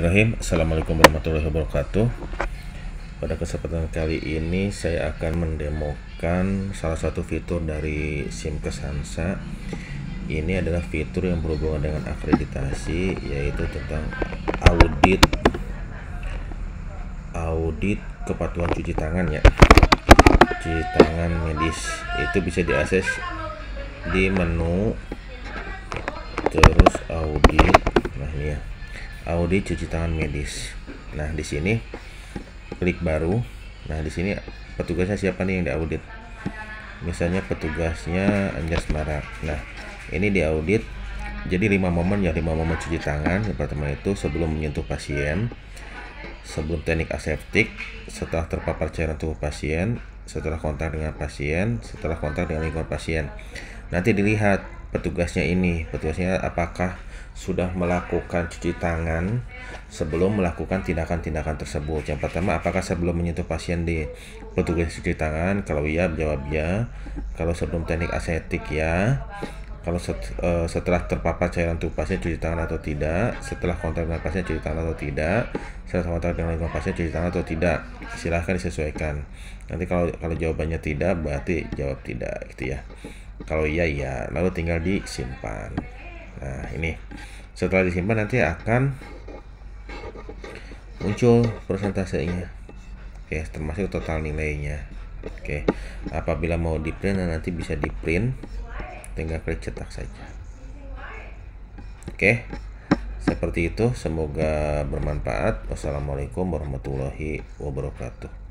Bismillahirrahmanirrahim. Assalamualaikum warahmatullahi wabarakatuh. Pada kesempatan kali ini saya akan mendemokan salah satu fitur dari Simkes Hansa. Ini adalah fitur yang berhubungan dengan akreditasi yaitu tentang audit audit kepatuhan cuci tangan ya. Cuci tangan medis. Itu bisa diakses di menu terus audit. Nah ini ya audit cuci tangan medis. Nah, di sini klik baru. Nah, di sini petugasnya siapa nih yang diaudit? Misalnya petugasnya Anjas Marak. Nah, ini diaudit jadi lima momen ya lima momen cuci tangan yang pertama itu sebelum menyentuh pasien sebelum teknik aseptik setelah terpapar cairan tubuh pasien setelah kontak dengan pasien setelah kontak dengan lingkungan pasien nanti dilihat petugasnya ini petugasnya apakah sudah melakukan cuci tangan sebelum melakukan tindakan-tindakan tersebut. Yang pertama, apakah sebelum menyentuh pasien di petugas cuci tangan? Kalau iya, jawab ya. Kalau sebelum teknik asetik ya. Kalau set, uh, setelah terpapar cairan tubuh cuci tangan atau tidak, setelah kontak dengan pasien cuci tangan atau tidak, setelah kontak dengan lingkungan pasien cuci tangan atau tidak, silahkan disesuaikan. Nanti kalau kalau jawabannya tidak, berarti jawab tidak, gitu ya. Kalau iya iya, lalu tinggal disimpan. Nah, ini setelah disimpan nanti akan muncul persentasenya. Oke, termasuk total nilainya. Oke, apabila mau di print nanti bisa di print, tinggal klik cetak saja. Oke, seperti itu. Semoga bermanfaat. Wassalamualaikum warahmatullahi wabarakatuh.